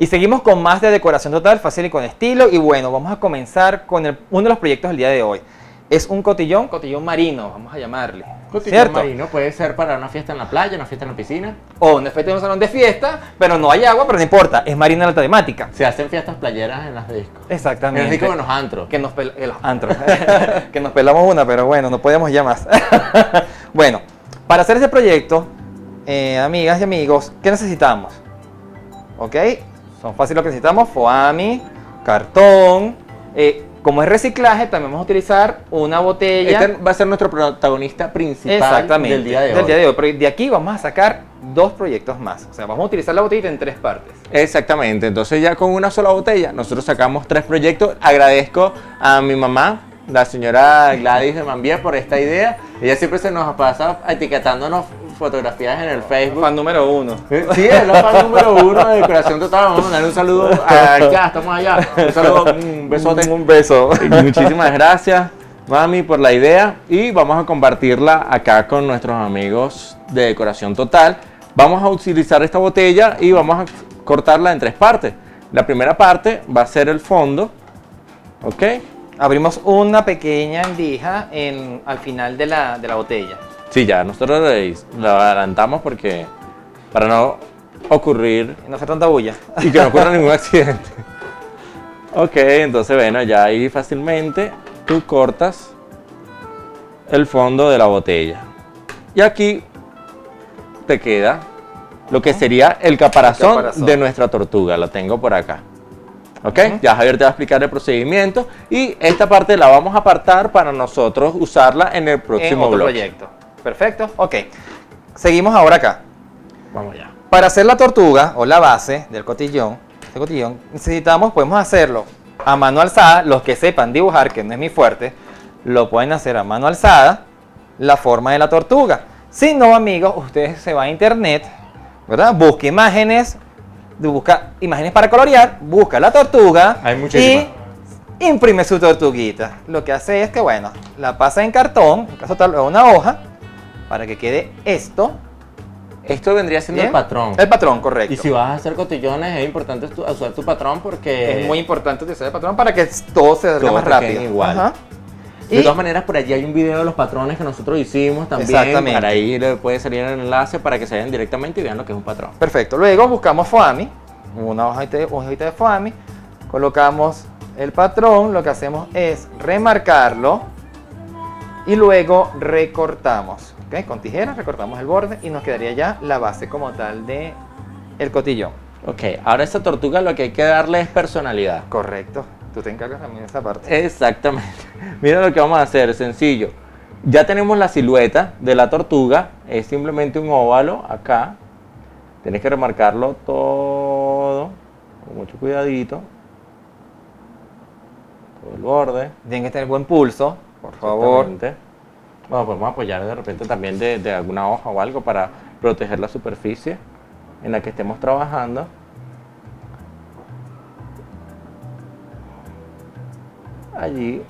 Y seguimos con más de decoración total, fácil y con estilo. Y bueno, vamos a comenzar con el- uno de los proyectos del día de hoy. Es un cotillón, cotillón marino, vamos a llamarle. Cotillón ¿Cierto? marino puede ser para una fiesta en la playa, una fiesta en la piscina. O en efecto en un salón de fiesta, pero no hay agua, pero no importa, es marina la temática. Se hacen fiestas playeras en las discos. En Exactamente. los discos en los antros. Que nos, los antros. que nos pelamos una, pero bueno, no podemos ya más. bueno, para hacer este proyecto, eh, amigas y amigos, ¿qué necesitamos? ¿Ok? Son fáciles lo que necesitamos, foami, cartón. eh, como es reciclaje, también vamos a utilizar una botella. Este va a ser nuestro protagonista principal Exactamente. del día de del hoy. día de hoy. Pero de aquí vamos a sacar dos proyectos más. O sea, vamos a utilizar la botellita en tres partes. Exactamente, entonces ya con una sola botella nosotros sacamos tres proyectos. Agradezco a mi mamá, la señora Gladys de Mambier, por esta idea. Ella siempre se nos pasa etiquetándonos fotografías en el Facebook. Fan número uno. Sí, es la fan número uno de Decoración Total. Vamos a mandar un saludo allá, estamos allá. Un saludo, un besote. Un beso. Muchísimas gracias, mami, por la idea. Y vamos a compartirla acá con nuestros amigos de Decoración Total. Vamos a utilizar esta botella y vamos a cortarla en tres partes. La primera parte va a ser el fondo. ¿Ok? Abrimos una pequeña endija en, al final de la, de la botella. Sí, ya, nosotros lo adelantamos porque para no ocurrir No hace tanta bulla. y que no ocurra ningún accidente. Ok, entonces bueno, ya ahí fácilmente tú cortas el fondo de la botella. Y aquí te queda lo que sería el caparazón, El caparazón. de nuestra tortuga. Lo tengo por acá. ¿Ok? Ya Javier te va a explicar el procedimiento y esta parte la vamos a apartar para nosotros usarla en el en próximo otro bloque. proyecto. Perfecto. Ok. Seguimos ahora acá. Vamos ya. Para hacer la tortuga o la base del cotillón, este cotillón, necesitamos, podemos hacerlo a mano alzada. Los que sepan dibujar, que no es mi fuerte, lo pueden hacer a mano alzada, la forma de la tortuga. Si no, amigos, ustedes se van a internet, ¿verdad? Busca imágenes, busca imágenes para colorear, busca la tortuga Hay muchísimas. y imprime su tortuguita. Lo que hace es que, bueno, la pasa en cartón, en caso tal, una hoja, para que quede esto. Esto vendría siendo el patrón. El patrón, correcto. Y si vas a hacer cotillones, es importante usar tu patrón porque Es muy importante utilizar el patrón para que todo se haga más rápido. igual. Ajá. De Y- todas maneras, por allí hay un video de los patrones que nosotros hicimos también. Exactamente. Para ahí le puede salir el enlace para que se vayan directamente y vean lo que es un patrón. Perfecto. Luego buscamos foami, una hojita de, hojita de foami, colocamos el patrón, lo que hacemos es remarcarlo y luego recortamos. Con tijeras recortamos el borde y nos quedaría ya la base como tal de el cotillón. Ok, ahora esta tortuga lo que hay que darle es personalidad. Correcto. Tú te encargas también de esa parte. Exactamente. Mira lo que vamos a hacer, sencillo. Ya tenemos la silueta de la tortuga, es simplemente un óvalo acá. Tienes que remarcarlo todo, con mucho cuidadito. Todo el borde. Tienen que tener buen pulso, por favor. Bueno, podemos apoyar de repente también de, de alguna hoja o algo para proteger la superficie en la que estemos trabajando. Allí.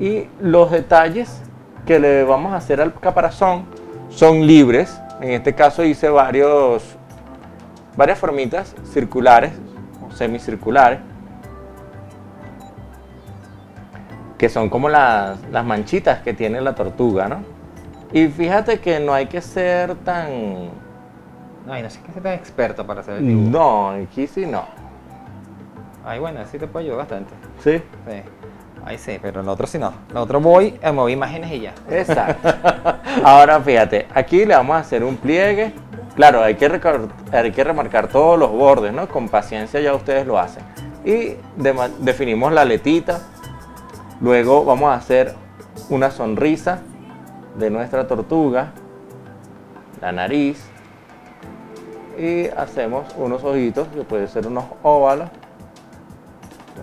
Y los detalles que le vamos a hacer al caparazón son libres. En este caso hice varios, varias formitas circulares o semicirculares que son como las, las manchitas que tiene la tortuga, ¿no? Y fíjate que no hay que ser tan... Ay, no sé que sea tan experto para hacer el dibujo. No, aquí sí no. Ay, bueno, sí te puedo ayudar bastante. Sí. Sí. Ahí sí, pero el otro sí no. El otro voy a mover imágenes y ya. Exacto. Ahora fíjate, aquí le vamos a hacer un pliegue. Claro, hay que, hay que remarcar todos los bordes, ¿no? Con paciencia ya ustedes lo hacen. Y definimos la aletita. Luego vamos a hacer una sonrisa de nuestra tortuga. La nariz. Y hacemos unos ojitos, que pueden ser unos óvalos.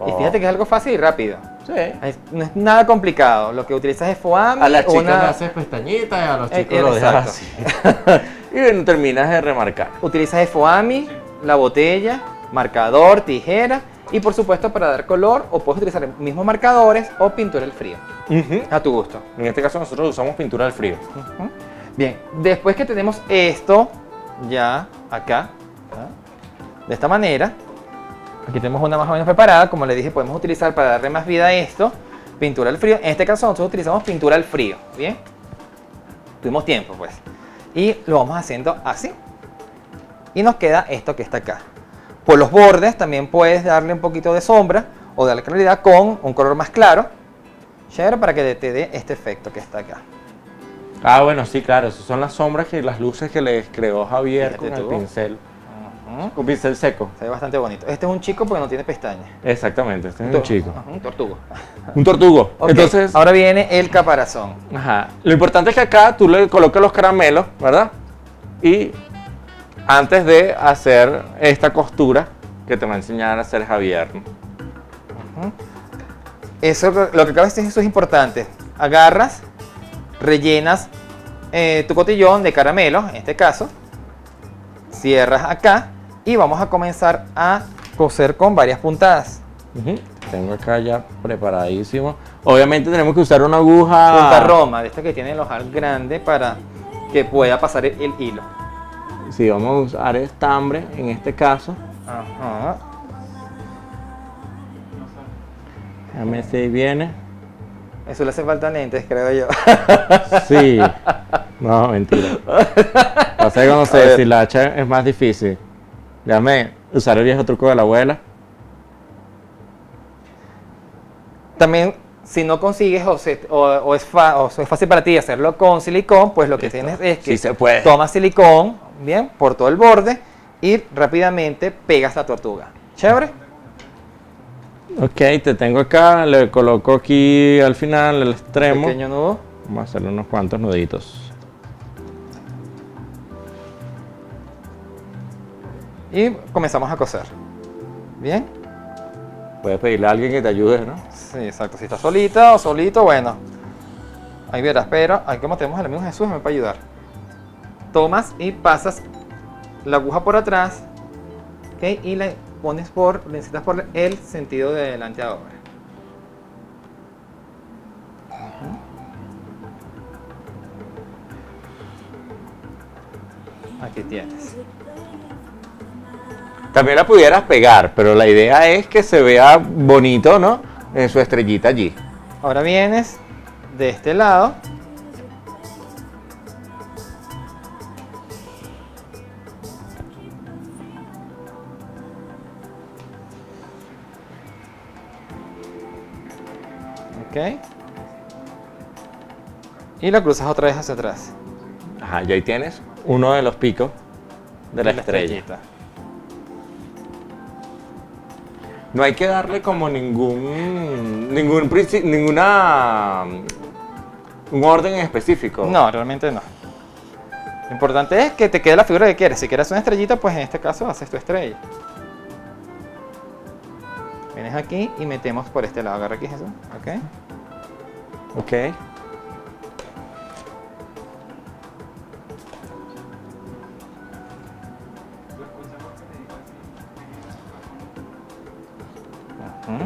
Y fíjate que es algo fácil y rápido. Sí. Es- no es nada complicado. Lo que utilizas es foami. A las chicas una- le haces pestañitas y a los Eh, chicos eh, lo dejas así. y bueno, terminas de remarcar. Utilizas el foami, la botella, marcador, tijera y por supuesto para dar color o puedes utilizar mismos marcadores o pintura al frío. A tu gusto. En este caso nosotros usamos pintura al frío. Bien, después que tenemos esto ya acá, ¿ah? de esta manera. Aquí tenemos una más o menos preparada. Como les dije, podemos utilizar para darle más vida a esto, pintura al frío. En este caso nosotros utilizamos pintura al frío, ¿bien? Tuvimos tiempo, pues. Y lo vamos haciendo así. Y nos queda esto que está acá. Por los bordes también puedes darle un poquito de sombra o darle claridad con un color más claro. Chévere para que te dé este efecto que está acá. Ah, bueno, sí, claro. Esas son las sombras y las luces que les creó Javier Fíjate con el pincel. Con pincel seco. Se ve bastante bonito. Este es un chico porque no tiene pestañas. Exactamente, este es un chico. Un tortugo. Un tortugo. Entonces, ahora viene el caparazón. Ajá. Lo importante es que acá tú le colocas los caramelos, ¿verdad? Y antes de hacer esta costura que te va a enseñar a hacer Javier. Eso, lo que acabas de decir, eso es importante. Agarras, rellenas eh, tu cotillón de caramelo, en este caso. Cierras acá y vamos a comenzar a coser con varias puntadas. Tengo acá ya preparadísimo. Obviamente tenemos que usar una aguja. Punta roma, de esta que tiene el ojal grande para que pueda pasar el, el hilo. Sí, vamos a usar estambre en este caso. Ajá. Déjame si viene. Eso le hace falta lentes, creo yo. Sí. No, mentira. Pasa que cuando se ver. deshilacha es más difícil. Déjame usar el viejo truco de la abuela. También, si no consigues o, se- o- o es fa- o es fácil para ti hacerlo con silicón, pues lo que Listo. tienes es que Sí se puede. tomas silicón, bien, por todo el borde y rápidamente pegas la tortuga. ¿Chévere? Ok, te tengo acá, le coloco aquí al final, el extremo. Pequeño nudo. Vamos a hacerle unos cuantos nuditos. Y comenzamos a coser. ¿Bien? Puedes pedirle a alguien que te ayude, ¿no? Sí, exacto. Si estás solita o solito, bueno. Ahí verás, pero ahí como tenemos al amigo Jesús, me va a ayudar. Tomas y pasas la aguja por atrás. Y le pones por, le incitas por el sentido de delante ahora. Aquí tienes. También la pudieras pegar, pero la idea es que se vea bonito, ¿no? En su estrellita allí. Ahora vienes de este lado. Ok. Y la cruzas otra vez hacia atrás. Ajá, y ahí tienes uno de los picos de la estrella. estrellita. No hay que darle como ningún ningún ninguna un orden en específico. No, realmente no. Lo importante es que te quede la figura que quieres. Si quieres una estrellita, pues en este caso haces tu estrella. Vienes aquí y metemos por este lado. Agarra aquí Jesús. Ok. Ok.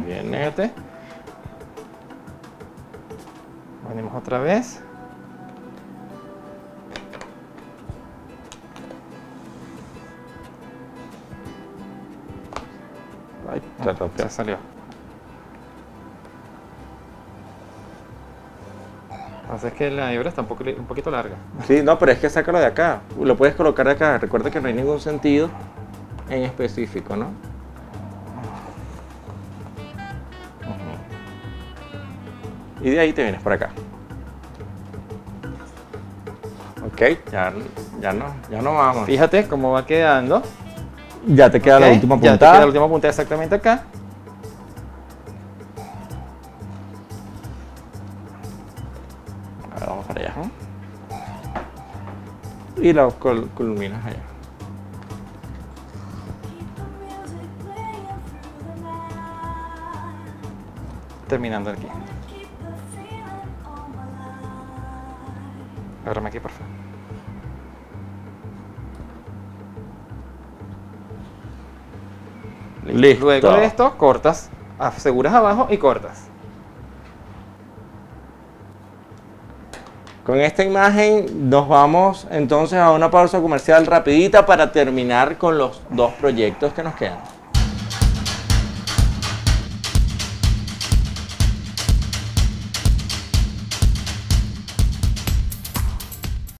Viene. Fíjate. Venimos otra vez. Rompió. Se salió. Pasa es que la hebra está un, poco, un poquito larga. Sí, no, pero es que sácalo de acá. Lo puedes colocar de acá. Recuerda que no hay ningún sentido en específico, ¿no? Y de ahí te vienes por acá. Ok, ya, ya no, ya no vamos. Fíjate cómo va quedando. Ya te queda la última Ya te puntada. queda la última puntada exactamente acá. Y cul- culminas allá. Terminando aquí. Agárrame aquí, por favor. Listo. Luego de esto, cortas, aseguras abajo y cortas. Con esta imagen nos vamos entonces a una pausa comercial rapidita para terminar con los dos proyectos que nos quedan.